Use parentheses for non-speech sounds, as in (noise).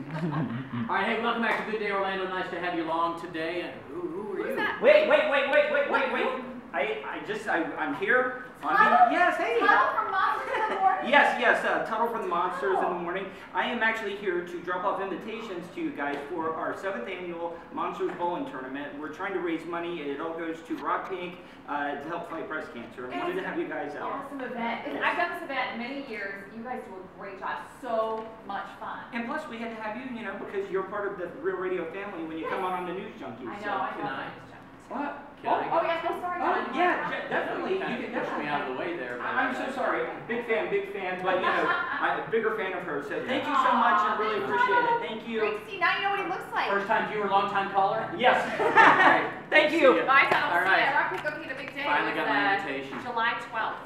All right, hey, welcome back to Good Day Orlando. Nice to have you along today. And who, who are Who's you? that? Wait, wait, wait, wait, wait, wait, wait. I, I just, I, I'm here. on Tuddle? Yes, hey. Tuddle from Monsters in the Morning? Yes, yes, uh, Tuddle from the Monsters in the Oh. morning. I am actually here to drop off invitations to you guys for our seventh annual Monsters Bowling Tournament. We're trying to raise money. It all goes to Rock Pink uh, to help fight breast cancer. I wanted to have you guys out. Awesome event. And I've done this event many years. You guys do a great job. So much fun. And plus, we had to have you, you know, because you're part of the Real Radio family when you come on on the News Junkies. I so- know. I can love I- those jokes. What? Can I- Oh, yes. Oh, sorry. Oh, John. yeah, de- definitely. You can of pushed definitely. me out of the way there. but, I- I'm so sorry. Big fan, big fan, but you know, (laughs) I'm a bigger fan of hers. So thank you so much and really appreciate it. Thank you. Great to see. Now you know what he looks like. First time viewer, long time caller. Yes. (laughs) (laughs) All right, Thank see you. ya. Bye, Tuddle. All See right. ya. Rock Pick, go get a big day. Finally got was, my uh, invitation. July 12th.